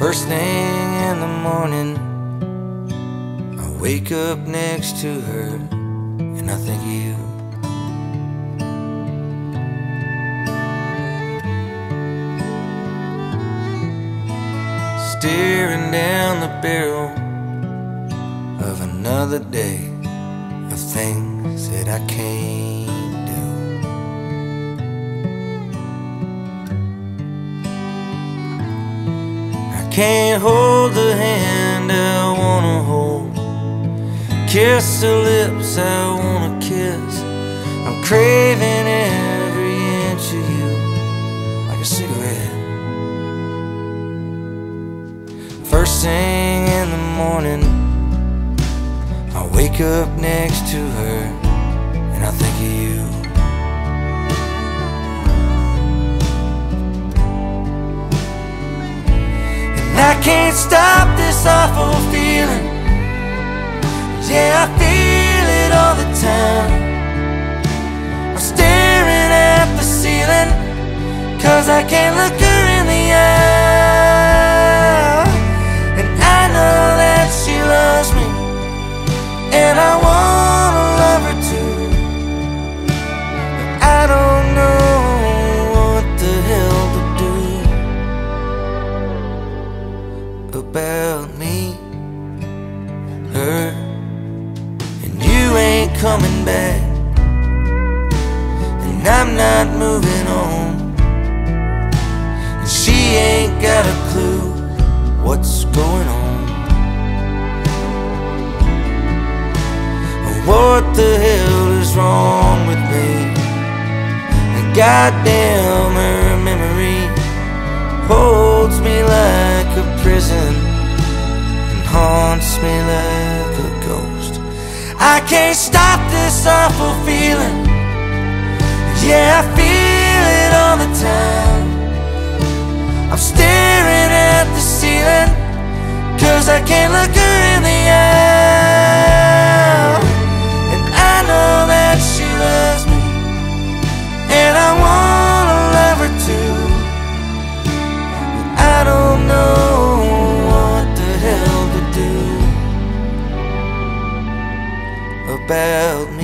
First thing in the morning, I wake up next to her and I think of you. Staring down the barrel of another day of things that I can't can't hold the hand I wanna hold, kiss the lips I wanna kiss. I'm craving every inch of you like a cigarette. First thing in the morning, I wake up next to her can't stop this awful feeling. Yeah, I feel it all the time. I'm staring at the ceiling, cause I can't look about me, her, and you ain't coming back, and I'm not moving on. And she ain't got a clue what's going on. What the hell is wrong with me? And goddamn, me like a ghost. I can't stop this awful feeling. Yeah, I feel it all the time. I'm staring at the ceiling, cause I can't look about me